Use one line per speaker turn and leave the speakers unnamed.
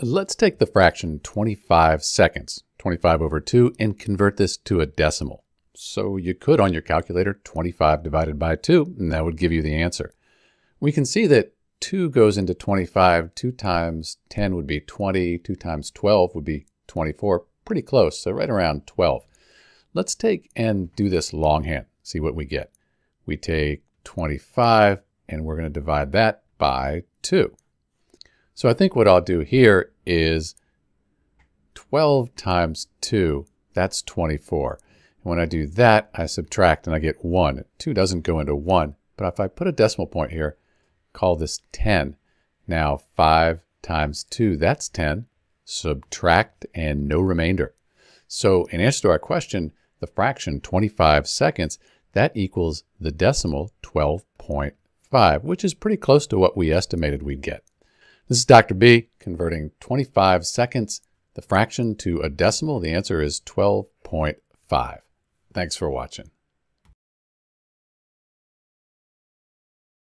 Let's take the fraction 25 seconds, 25 over 2, and convert this to a decimal. So you could, on your calculator, 25 divided by 2, and that would give you the answer. We can see that 2 goes into 25. 2 times 10 would be 20. 2 times 12 would be 24. Pretty close, so right around 12. Let's take and do this longhand, see what we get. We take 25, and we're going to divide that by 2. So I think what I'll do here is 12 times 2, that's 24. And when I do that, I subtract and I get 1. 2 doesn't go into 1, but if I put a decimal point here, call this 10. Now 5 times 2, that's 10. Subtract and no remainder. So in answer to our question, the fraction 25 seconds, that equals the decimal 12.5, which is pretty close to what we estimated we'd get. This is Dr. B converting 25 seconds, the fraction to a decimal. The answer is 12.5. Thanks for watching.